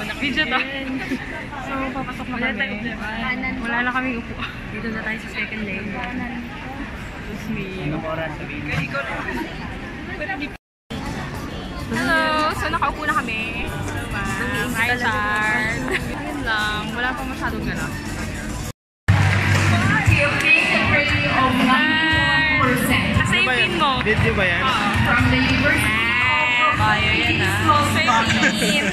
Video to. So, papasok na kami. Wala na kami upo. Dito na tayo sa second lane. Excuse me. Anong oras sabihin? Hello! So, nakaupo na kami. Hi, Chard. Ayun lang. Wala pa masyadong gano'n. Nasa yung pin mo. Video ba yan? Ah, Bio yan ah. Sa yung pin.